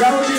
Garotinho.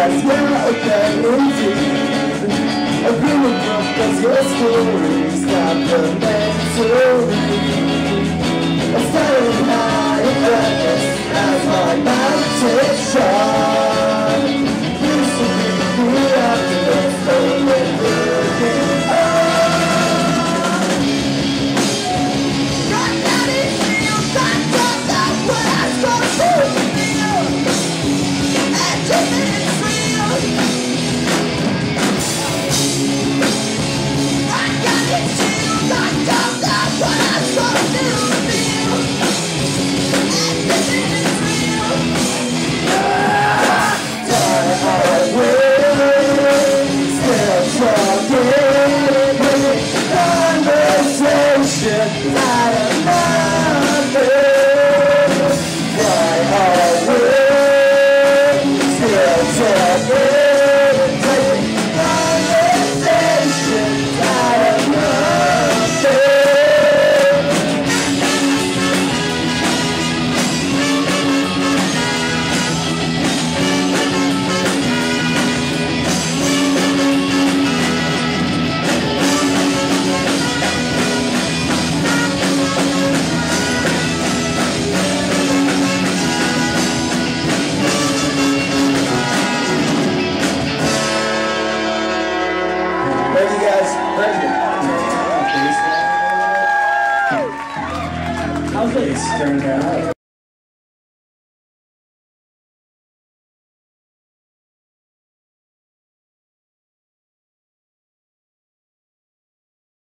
That's I got into I really broke as your stories complimentary I Thank How's this turning out?